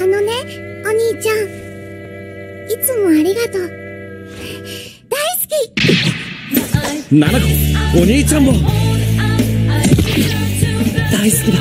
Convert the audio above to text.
あのね、お兄ちゃん。いつもありがとう。大好き七子お兄ちゃんも大好きだ